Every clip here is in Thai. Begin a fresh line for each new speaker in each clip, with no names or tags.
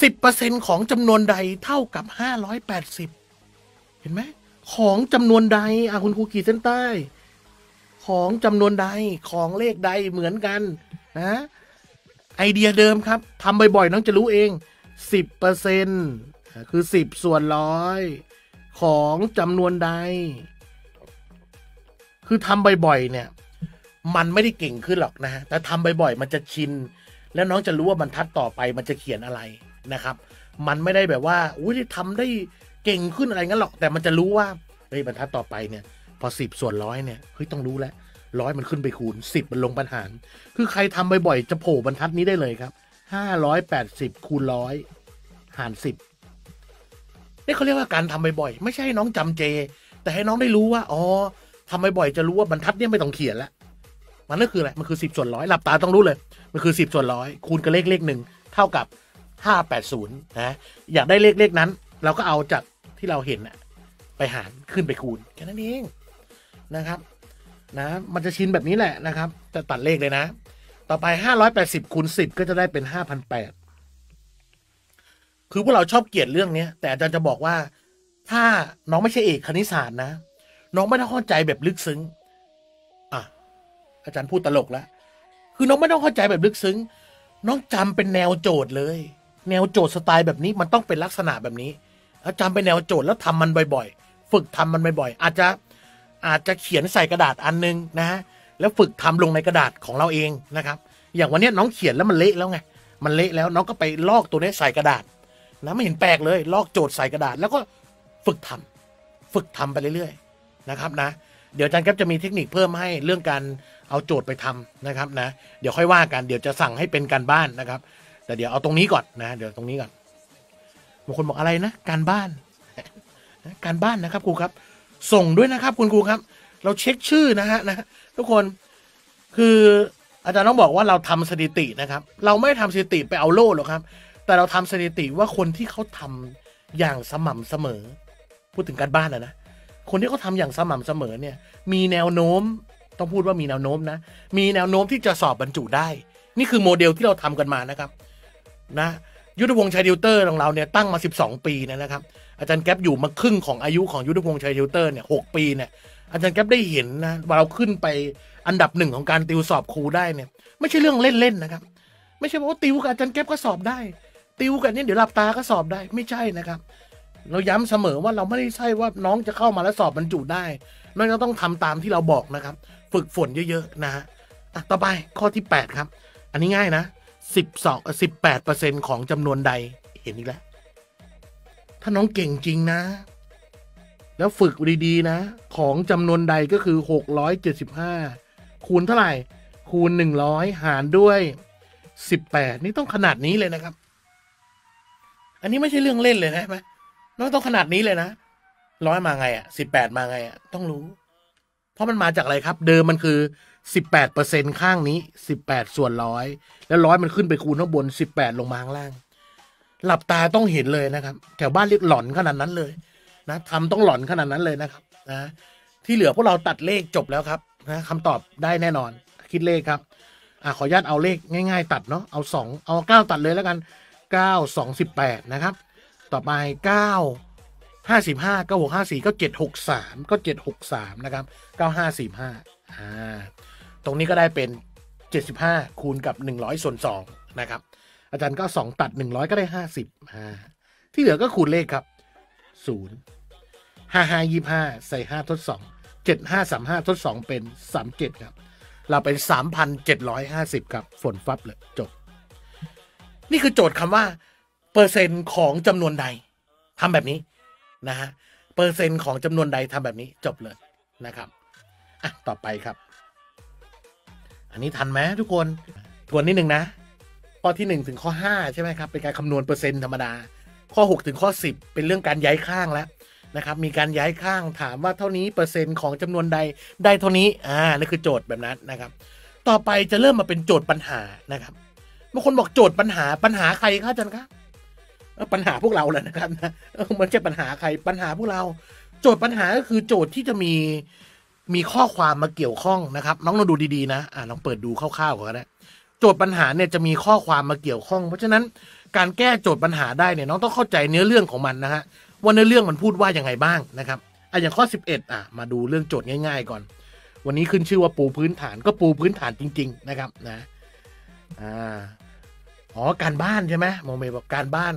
สิบเปอร์เซ็นของจำนวนใดเท่ากับห้าร้อยแปดสิบเห็นไหม ของจำนวนใดอะคุณครูขีดเส้นใต้ ของจำนวนใดของเลขใดเหมือนกันนะไอเดียเดิมครับทำบ่อยๆน้องจะรู้เองสิบเปอร์เซ็นคือสิบส่วนร้อยของจำนวนใด คือทำบ่อยๆเนี่ย มันไม่ได้เก่งขึ้นหรอกนะฮะแต่ทำบ่อยๆมันจะชิน แล้วน้องจะรู้ว่าบรรทัดต่อไปมันจะเขียนอะไร นะครับ มันไม่ได้แบบว่าอุ้ยทำได้เก่งขึ้นอะไรงั้นหรอกแต่มันจะรู้ว่าเฮ้ยบรรทัดต่อไปเนี่ย พอสิบส่วนร้อยเนี่ยเฮ้ยต้องรู้แล้วร้อยมันขึ้นไปคูณสิบมันลงปัญหาร คือใครทำบ่อยๆจะโผล่บรรทัดนี้ได้เลยครับห้าร้อยแปดสิบคูณร้อยหารสิบนี่เขาเรียกว่าการทำบ่อยๆไม่ใช่ให้น้องจำเจ แต่ให้น้องได้รู้ว่าอ๋อทำบ่อยๆจะรู้ว่าบรรทัดเนี่ยไม่ต้องเขียนแล้วมันก็คืออะไรมันคือสิบส่วนร้อยหลับตาต้องรู้เลย มันคือสิบส่วนร้อยคูณกับเลขเลขหนึ่งเท่ากับ ห้าแปดศูนย์นะอยากได้เลขเลขนั้น เราก็เอาจากที่เราเห็นนะไปหารขึ้นไปคูณแค่นั้นเองนะครับนะมันจะชินแบบนี้แหละนะครับ จะตัดเลขเลยนะ ต่อไปห้าร้อยแปดสิบคูณสิบก็จะได้เป็นห้าพันแปดคือพวกเราชอบเกลียดเรื่องนี้แต่อาจารย์จะบอกว่า ถ้าน้องไม่ใช่เอกคณิตศาสตร์นะ น้องไม่ต้องเข้าใจแบบลึกซึ้งอะอาจารย์พูดตลกแล้วคือน้องไม่ต้องเข้าใจแบบลึกซึ้ง น้องจำเป็นแนวโจทย์เลย แนวโจทย์สไตล์แบบนี้มันต้องเป็นลักษณะแบบนี้ แล้วจำเป็นแนวโจทย์แล้วทำมันบ่อยๆ ฝึกทำมันบ่อยๆ อาจจะอาจจะเขียนใส่กระดาษอันนึงนะฮะแล้วฝึกทำลงในกระดาษของเราเองนะครับ อย่างวันนี้น้องเขียนแล้วมันเละแล้วไงมันเละแล้วน้องก็ไปลอกตัวนี้ใส่กระดาษนะไม่เห็นแปลกเลย ลอกโจทย์ใส่กระดาษ แล้วก็ฝึกทำฝึกทำไปเรื่อยๆนะครับนะ เดี๋ยวอาจารย์ครับจะมีเทคนิคเพิ่มให้เรื่องการเอาโจทย์ไปทำนะครับนะ เดี๋ยวค่อยว่ากัน เดี๋ยวจะสั่งให้เป็นการบ้านนะครับ แต่เดี๋ยวเอาตรงนี้ก่อนนะ เดี๋ยวตรงนี้ก่อนบางคนบอกอะไรนะ การบ้าน การบ้านนะครับครูครับ ส่งด้วยนะครับ คุณครูครับ เราเช็คชื่อนะฮะนะทุกคนคืออาจารย์ต้องบอกว่าเราทำสถิตินะครับ เราไม่ทำสถิติไปเอาโล่หรอกครับ แต่เราทำสถิติว่าคนที่เขาทำอย่างสม่ำเสมอ พูดถึงการบ้านนะนะคนที่เขาทำอย่างสม่ำเสมอเนี่ย มีแนวโน้มต้องพูดว่ามีแนวโน้มนะ มีแนวโน้มที่จะสอบบรรจุได้ นี่คือโมเดลที่เราทำกันมานะครับ นะยุทธพงศ์ชัยติวเตอร์ของเราเนี่ยตั้งมา 12 ปีนะครับ อาจารย์แก๊ปอยู่มาครึ่งของอายุของยุทธพงศ์ชัยติวเตอร์เนี่ย หกปีเนี่ยอาจารย์แก๊ปได้เห็นนะว่าเราขึ้นไปอันดับหนึ่งของการติวสอบครูได้เนี่ย ไม่ใช่เรื่องเล่นๆนะครับ ไม่ใช่ว่าติวกับอาจารย์แก๊ปก็สอบได้ ติวกันนี่เดี๋ยวหลับตาก็สอบได้ไม่ใช่นะครับ เราย้ำเสมอว่าเราไม่ได้ใช่ว่าน้องจะเข้ามาแล้วสอบบรรจุได้น้องจะต้องทำตามที่เราบอกนะครับ ฝึกฝนเยอะๆนะฮะอะต่อไปข้อที่ 8 ครับ อันนี้ง่ายนะ 12 18เปอร์เซ็นของจำนวนใดเห็นอีกแล้ว ถ้าน้องเก่งจริงนะ แล้วฝึกดีๆนะ ของจำนวนใดก็คือ675คูณเท่าไหร่ คูณ100หารด้วย18นี่ต้องขนาดนี้เลยนะครับ อันนี้ไม่ใช่เรื่องเล่นเลยนะไหมน้องต้องขนาดนี้เลยนะร้อยมาไงอะสิบแปดมาไงอะต้องรู้ เพราะมันมาจากอะไรครับ เดิมมันคือสิบแปดเปอร์เซ็นข้างนี้สิบแปดส่วนร้อยแล้วร้อยมันขึ้นไปคูณข้างบนสิบแปดลงมาข้างล่าง หลับตาต้องเห็นเลยนะครับ แถวบ้านเรียกหลอนขนาดนั้นเลยนะทำต้องหลอนขนาดนั้นเลยนะครับนะที่เหลือพวกเราตัดเลขจบแล้วครับนะคำตอบได้แน่นอน คิดเลขครับอ่าขออนุญาตเอาเลขง่าย ๆ ตัดเนาะเอาสองเอาเก้าตัดเลยแล้วกันเก้าสองสิบแปดนะครับ ต่อไปเก้า ห้าสิบห้าเก้าหกห้าสี่ก็เจ็ดหกสามก็เจ็ดหกสามนะครับเก้าห้าสี่ห้าอ่าตรงนี้ก็ได้เป็นเจ็ดสิบห้าคูณกับหนึ่งร้อยส่วนสองนะครับ อาจารย์ก็สองตัดหนึ่งร้อยก็ได้ห้าสิบอ่าที่เหลือก็คูณเลขครับศูนย์ห้าห้ายี่ห้าใส่ห้าทดสองเจ็ดห้าสามห้าทดสองเป็นสามเจ็ดครับ เราเป็นสามพันเจ็ดร้อยห้าสิบครับฝนฟับเลยจบ นี่คือโจทย์คำว่า เปอร์เซ็นต์ของจำนวนใดทำแบบนี้ นะฮะเปอร์เซ็นต์ของจำนวนใดทำแบบนี้จบเลยนะครับอะต่อไปครับ อันนี้ทันไหมทุกคนทวนนิดนึงนะข้อที่หนึ่งถึงข้อห้าใช่ไหมครับ เป็นการคำนวณเปอร์เซ็นต์ธรรมดา ข้อหกถึงข้อสิบเป็นเรื่องการย้ายข้างแล้วนะครับ มีการย้ายข้างถามว่าเท่านี้เปอร์เซ็นต์ของจำนวนใดได้เท่านี้ อ่านี่คือโจทย์แบบนั้นนะครับ ต่อไปจะเริ่มมาเป็นโจทย์ปัญหานะครับ บางคนบอกโจทย์ปัญหาปัญหาใครครับอาจารย์ครับ ปัญหาพวกเราแหละนะครับนะมันจะปัญหาใครปัญหาพวกเรา โจทย์ปัญหาก็คือโจทย์ที่จะมีมีข้อความมาเกี่ยวข้องนะครับ น้องลองดูดีๆนะอ่าลองเปิดดูคร่าวๆก่อนนะโจทย์ปัญหาเนี่ยจะมีข้อความมาเกี่ยวข้อง เพราะฉะนั้นการแก้โจทย์ปัญหาได้เนี่ยน้องต้องเข้าใจเนื้อเรื่องของมันนะฮะว่าเนื้อเรื่องมันพูดว่าอยังไงบ้างนะครับอะอย่างข้อ 11อะมาดูเรื่องโจทย์ง่าย ๆ ก่อน วันนี้ขึ้นชื่อว่าปูพื้นฐานก็ปูพื้นฐานจริง ๆ นะครับนะอ่าอ๋อการบ้านใช่ไหมโมเมบอกการบ้าน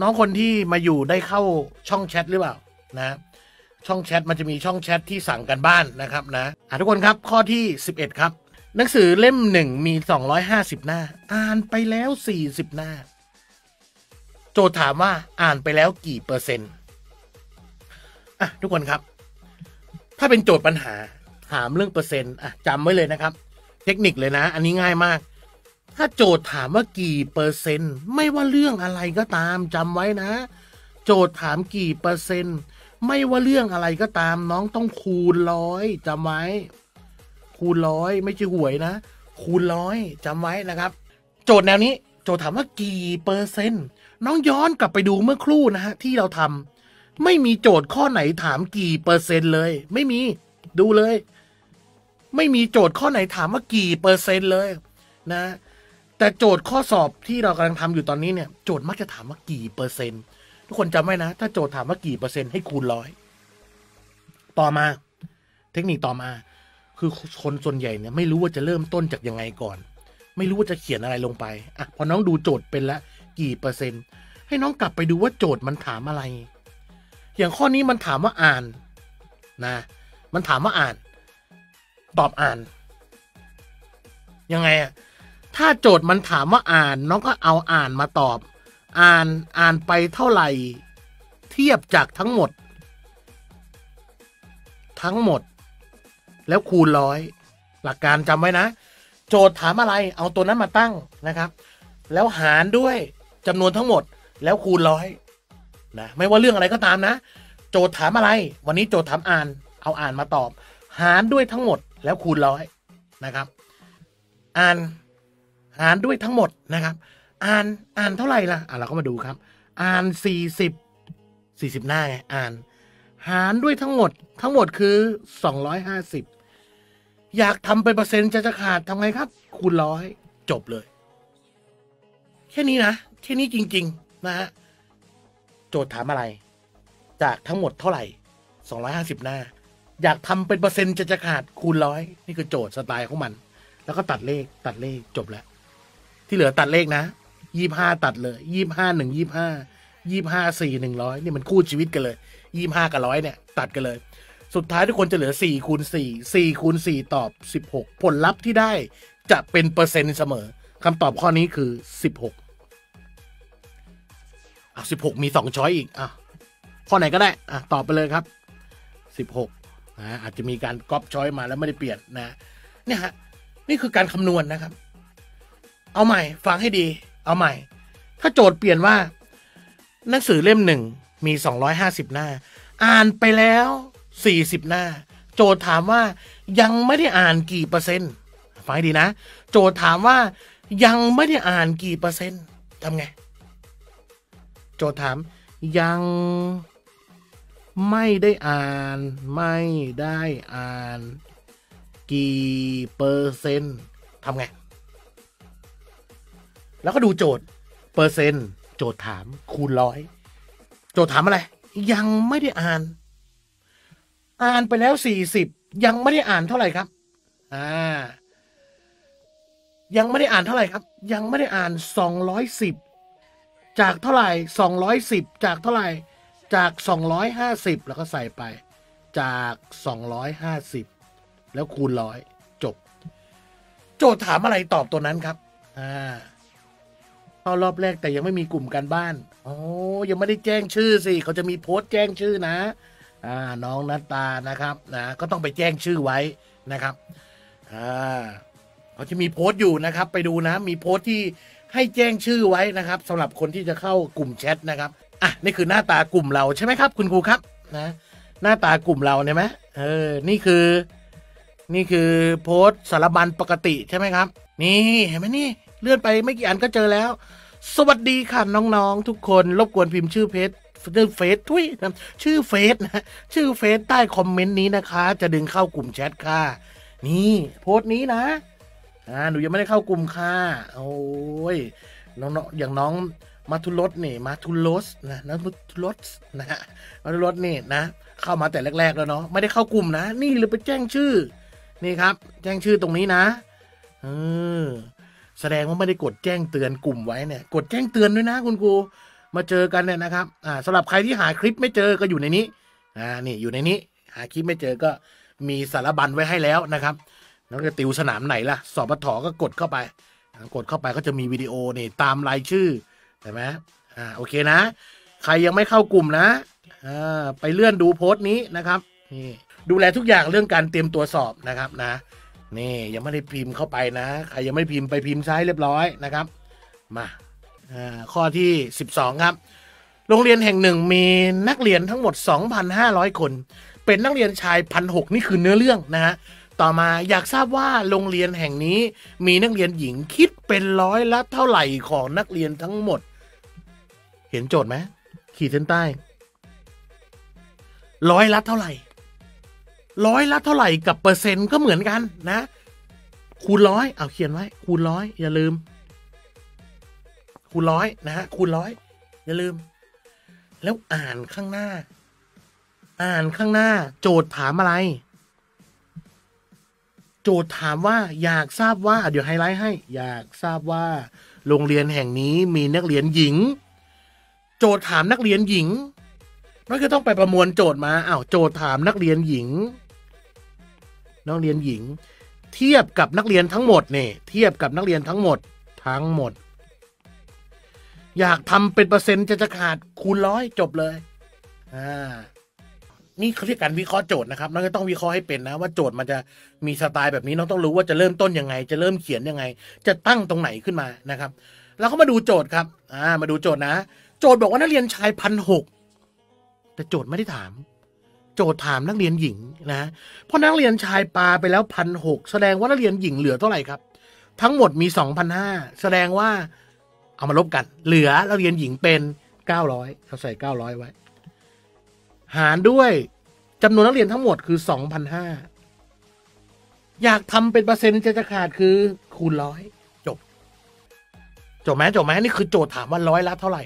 น้องคนที่มาอยู่ได้เข้าช่องแชทหรือเปล่านะช่องแชทมันจะมีช่องแชทที่สั่งกันบ้านนะครับนะอะทุกคนครับข้อที่ 11 ครับ หนังสือเล่มหนึ่งมี 250 หน้า อ่านไปแล้ว 40 หน้า โจทย์ถามว่าอ่านไปแล้วกี่เปอร์เซ็นต์อะทุกคนครับ ถ้าเป็นโจทย์ปัญหาถามเรื่องเปอร์เซ็นต์อะจำไว้เลยนะครับ เทคนิคเลยนะ อันนี้ง่ายมาก ถ้าโจทย์ถามว่ากี่เปอร์เซ็นต์ ไม่ว่าเรื่องอะไรก็ตามจำไว้นะ โจทย์ถามกี่เปอร์เซ็นต์ ไม่ว่าเรื่องอะไรก็ตาม น้องต้องคูณร้อยจำไว้ คูณร้อยไม่ใช่หวยนะ คูณร้อยจำไว้นะครับ โจทย์แนวนี้ โจทย์ถามว่ากี่เปอร์เซ็นต์ น้องย้อนกลับไปดูเมื่อครู่นะฮะที่เราทำไม่มีโจทย์ข้อไหนถามกี่เปอร์เซ็นต์เลย ไม่มีดูเลย ไม่มีโจทย์ข้อไหนถามว่ากี่เปอร์เซ็นต์เลยนะ แต่โจทย์ข้อสอบที่เรากำลังทำอยู่ตอนนี้เนี่ยโจทย์มักจะถามว่ากี่เปอร์เซ็นต์ ทุกคนจำไว้นะ ถ้าโจทย์ถามว่ากี่เปอร์เซ็นต์ให้คูณร้อยต่อมา เทคนิคต่อมา คือคนส่วนใหญ่เนี่ยไม่รู้ว่าจะเริ่มต้นจากยังไงก่อน ไม่รู้ว่าจะเขียนอะไรลงไปอะพอน้องดูโจทย์เป็นล้วกี่เปอร์เซ็นต์ ให้น้องกลับไปดูว่าโจทย์มันถามอะไร อย่างข้อนี้มันถามว่าอ่านนะ มันถามว่าอ่าน ตอบอ่าน ยังไงอะ ถ้าโจทย์มันถามว่าอ่านน้องก็เอาอ่านมาตอบ อ่านอ่านไปเท่าไหร่ เทียบจากทั้งหมด ทั้งหมด แล้วคูณร้อย หลักการจำไว้นะ โจทย์ถามอะไรเอาตัวนั้นมาตั้งนะครับ แล้วหารด้วยจำนวนทั้งหมด แล้วคูณร้อยนะไม่ว่าเรื่องอะไรก็ตามนะ โจทย์ถามอะไร วันนี้โจทย์ถามอ่าน เอาอ่านมาตอบ หารด้วยทั้งหมดแล้วคูณร้อยนะครับ อ่าน หารด้วยทั้งหมดนะครับอ่านอ่านเท่าไหร่ล่ะอะเราก็มาดูครับ อ่านสี่สิบสี่สิบหน้าไงอ่าน หารด้วยทั้งหมด ทั้งหมดคือสองร้อยห้าสิบอยากทำเป็นเปอร์เซ็นต์จะจะขาดทำไงครับ คูณร้อยจบเลย แค่นี้นะ แค่นี้จริง ๆ นะฮะโจทย์ถามอะไร จากทั้งหมดเท่าไหร่สองร้อยห้าสิบหน้า อยากทำเป็นเปอร์เซ็นต์จะจะขาดคูณร้อยนี่คือโจทย์สไตล์ของมัน แล้วก็ตัดเลขตัดเลขจบแล้ว ที่เหลือตัดเลขนะยี่ห้าตัดเลยยี่ห้าหนึ่งยี่ห้ายี่ห้าสี่หนึ่งร้อยนี่มันคู่ชีวิตกันเลยยี่ห้ากับร้อยเนี่ย ตัดกันเลย สุดท้ายทุกคนจะเหลือสี่คูณสี่สี่คูณสี่ตอบสิบหกผลลัพธ์ที่ได้จะเป็นเปอร์เซ็นต์เสมอคำตอบข้อนี้คือสิบหกอะสิบหกมีสองช้อยอีกอะข้อไหนก็ได้อะตอบไปเลยครับสิบหกนะอาจจะมีการก๊อปช้อยมาแล้วไม่ได้เปลี่ยนนะเนี่ยฮะนี่คือการคำนวณนะครับ เอาใหม่ ฟังให้ดี เอาใหม่ ถ้าโจทย์เปลี่ยนว่า หนังสือเล่มหนึ่งมี 250 หน้า อ่านไปแล้ว 40 หน้า โจทย์ถามว่ายังไม่ได้อ่านกี่เปอร์เซ็นต์ฟังให้ดีนะ โจทย์ถามว่ายังไม่ได้อ่านกี่เปอร์เซ็นต์ทำไง โจทย์ถามยังไม่ได้อ่าน ไม่ได้อ่าน กี่เปอร์เซ็นต์ทำไง แล้วก็ดูโจทย์ เปอร์เซ็นต์โจทย์ถามคูณร้อยโจทย์ถามอะไร ยังไม่ได้อ่าน อ่านไปแล้วสี่สิบยังไม่ได้อ่านเท่าไหร่ครับ อ่า ยังไม่ได้อ่านเท่าไหร่ครับ ยังไม่ได้อ่านสองร้อยสิบจากเท่าไหร่สองร้อยสิบจากเท่าไหร่ จากสองร้อยห้าสิบแล้วก็ใส่ไป จากสองร้อยห้าสิบแล้วคูณร้อยจบ โจทย์ถามอะไรตอบตัวนั้นครับ อ่า เข้ารอบแรกแต่ยังไม่มีกลุ่มการบ้านโอ้ยังไม่ได้แจ้งชื่อสิเขาจะมีโพสต์แจ้งชื่อนะ อ่าน้องนัตตานะครับนะก็ต้องไปแจ้งชื่อไว้นะครับอ่าเขาจะมีโพสต์อยู่นะครับ ไปดูนะ มีโพสต์ที่ให้แจ้งชื่อไว้นะครับสำหรับคนที่จะเข้ากลุ่มแชทนะครับอะนี่คือหน้าตากลุ่มเราใช่ไหมครับ คุณครูครับนะหน้าตากลุ่มเราเนี่ยไหมเออนี่คือ นี่คือโพสต์สารบัญปกติใช่ไหมครับ นี่เห็นไหมนี่ เลื่อนไปไม่กี่อันก็เจอแล้ว สวัสดีค่ะน้องๆ ทุกคนรบกวนพิมพ์ชื่อเพจชื่อเฟซทุยชื่อเฟซนะชื่อเฟซใต้คอมเมนต์นี้นะคะ จะดึงเข้ากลุ่มแชทค่ะ นี่ โพสต์นี้นะอ่าหนูยังไม่ได้เข้ากลุ่มค่ะโอ้ยน้องๆอย่างน้องมาทุรสนี่มาทุรสนะนะมาทุรสนะมาทุรสนี่นะ เข้ามาแต่แรกๆแล้วเนาะไม่ได้เข้ากลุ่มนะ นี่เลยไปแจ้งชื่อ นี่ครับ แจ้งชื่อตรงนี้นะเออ แสดงว่าไม่ได้กดแจ้งเตือนกลุ่มไว้เนี่ย กดแจ้งเตือนด้วยนะคุณครูมาเจอกันเนี่ยนะครับอ่าสำหรับใครที่หาคลิปไม่เจอก็อยู่ในนี้อ่านี่อยู่ในนี้ หาคลิปไม่เจอก็มีสารบัญไว้ให้แล้วนะครับแล้วก็ติวสนามไหนล่ะ สอบปทก็กดเข้าไป กดเข้าไปก็จะมีวิดีโอนี่ตามรายชื่อเห็นไหมอ่าโอเคนะ ใครยังไม่เข้ากลุ่มนะอ่าไปเลื่อนดูโพสต์นี้นะครับนี่ดูแลทุกอย่างเรื่องการเตรียมตัวสอบนะครับนะ นี่ยังไม่ได้พิมพ์เข้าไปนะใครยังไม่พิมพ์ไปพิมพ์ใช้เรียบร้อยนะครับ มาข้อที่ 12 ครับ โรงเรียนแห่งหนึ่งมีนักเรียนทั้งหมด 2,500 คน เป็นนักเรียนชายพันหนี่คือเนื้อเรื่องนะฮะต่อมาอยากทราบว่าโรงเรียนแห่งนี้มีนักเรียนหญิงคิดเป็นร้อยละเท่าไหร่ของนักเรียนทั้งหมด เห็นโจทย์ไหมขีดเส้นใต้ ร้อยละเท่าไหร่ ร้อยละเท่าไหร่กับเปอร์เซ็นต์ก็เหมือนกันนะ คูณร้อยเอาเขียนไว้ คูณร้อยอย่าลืม คูณร้อยนะฮะคูณร้อยอย่าลืม แล้วอ่านข้างหน้า อ่านข้างหน้า โจทย์ถามอะไร โจทย์ถามว่า อยากทราบว่า เดี๋ยวไฮไลท์ให้ อยากทราบว่า โรงเรียนแห่งนี้มีนักเรียนหญิง โจทย์ถามนักเรียนหญิงนั่นก็ต้องไปประมวลโจทย์มาอ้าวโจทย์ถามนักเรียนหญิง นักเรียนหญิง เทียบกับนักเรียนทั้งหมดเนี่ยเทียบกับนักเรียนทั้งหมดทั้งหมด อยากทำเป็นเปอร์เซ็นต์จะจะขาดคูณร้อยจบเลยอ่านี่เขาเรียกการวิเคราะห์โจทย์นะครับน้องก็ต้องวิเคราะห์ให้เป็นนะ ว่าโจทย์มันจะมีสไตล์แบบนี้น้องต้องรู้ว่าจะเริ่มต้นยังไง จะเริ่มเขียนยังไง จะตั้งตรงไหนขึ้นมานะครับ แล้วก็มาดูโจทย์ครับ อ่า มาดูโจทย์นะ โจทย์บอกว่านักเรียนชายพันหกแต่โจทย์ไม่ได้ถาม โจทย์ถามนักเรียนหญิงนะเพราะนักเรียนชายปลาไปแล้วพันหกแสดงว่านักเรียนหญิงเหลือเท่าไหร่ครับ ทั้งหมดมีสองพันห้าแสดงว่าเอามาลบกัน เหลือนักเรียนหญิงเป็นเก้าร้อยเราใส่เก้าร้อยไว้ หารด้วยจำนวนนักเรียนทั้งหมดคือสองพันห้าอยากทำเป็นเปอร์เซ็นต์จะจะขาดคือคูณร้อยจบจบไหมจบไหมนี่คือโจทย์ถามว่าร้อยละเท่าไหร่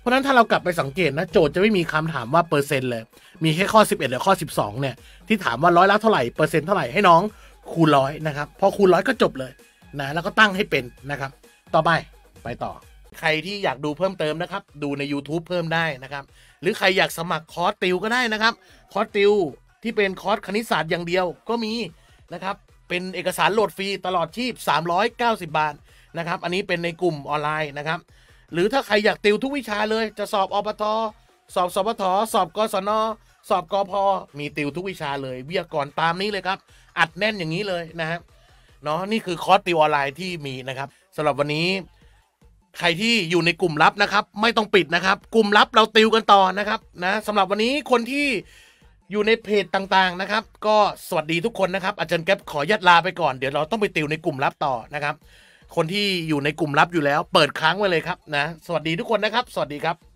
เพราะนั้นถ้าเรากลับไปสังเกตนะ โจทย์จะไม่มีคำถามว่าเปอร์เซ็นต์เลย มีแค่ข้อ 11หรือข้อ 12 เนี่ย ที่ถามว่าร้อยละเท่าไหร่เปอร์เซ็นต์เท่าไหร่ให้น้องคูณร้อยนะครับ พอคูณร้อยก็จบเลยนะแล้วก็ตั้งให้เป็นนะครับ ต่อไปไปต่อ ใครที่อยากดูเพิ่มเติมนะครับ ดูใน YouTube เพิ่มได้นะครับ หรือใครอยากสมัครคอร์สติวก็ได้นะครับ คอร์สติวที่เป็นคอร์สคณิตศาสตร์อย่างเดียวก็มีนะครับเป็นเอกสารโหลดฟรีตลอดชีพ 390 บาทนะครับ อันนี้เป็นในกลุ่มออนไลน์นะครับ หรือถ้าใครอยากติวทุกวิชาเลยจะสอบอปทสอบสปทสอบกศนสอบกพมีติวทุกวิชาเลยวิทยากรตามนี้เลยครับ อัดแน่นอย่างนี้เลยนะครับเนาะนี่คือคอร์สติวออนไลน์ที่มีนะครับสำหรับวันนี้ ใครที่อยู่ในกลุ่มลับนะครับ ไม่ต้องปิดนะครับ กลุ่มลับเราติวกันต่อนะครับนะสำหรับวันนี้คนที่อยู่ในเพจต่างๆนะครับ ก็สวัสดีทุกคนนะครับ อาจารย์แก๊ปขออนุญาตลาไปก่อนเดี๋ยวเราต้องไปติวในกลุ่มลับต่อนะครับ คนที่อยู่ในกลุ่มลับอยู่แล้ว เปิดค้างไว้เลยครับนะ สวัสดีทุกคนนะครับ สวัสดีครับ